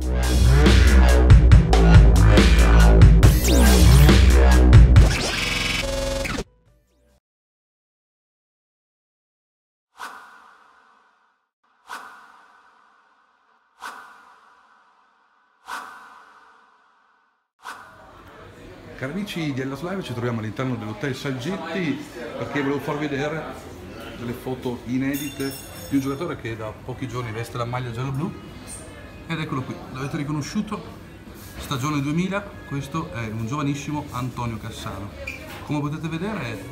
Cari amici di Hellas Live, ci troviamo all'interno dell'hotel Salgetti perché volevo farvi vedere delle foto inedite di un giocatore che da pochi giorni veste la maglia giallo-blu ed eccolo qui, l'avete riconosciuto? Stagione 2000, questo è un giovanissimo Antonio Cassano. Come potete vedere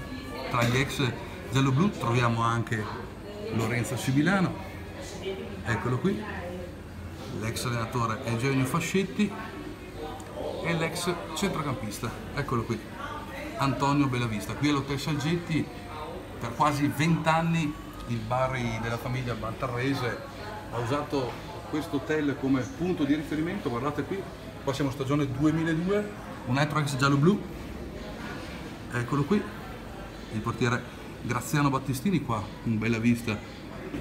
tra gli ex giallo-blu troviamo anche Lorenzo Sibilano, eccolo qui, l'ex allenatore Eugenio Fascetti e l'ex centrocampista, eccolo qui, Antonio Bellavista. Qui all'Hotel Salgetti per quasi vent'anni il Bari della famiglia Bantarrese ha usato questo hotel come punto di riferimento, guardate qui, qua siamo stagione 2002, un altro ex giallo-blu, eccolo qui, il portiere Graziano Battistini qua, un bella vista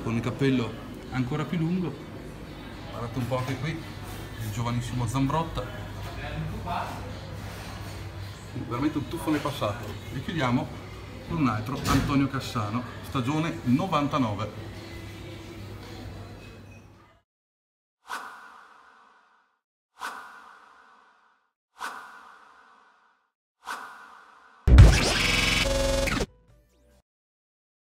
con il cappello ancora più lungo, guardate un po' anche qui, il giovanissimo Zambrotta, veramente un tuffo nel passato. E chiudiamo con un altro Antonio Cassano stagione 99 Yeah.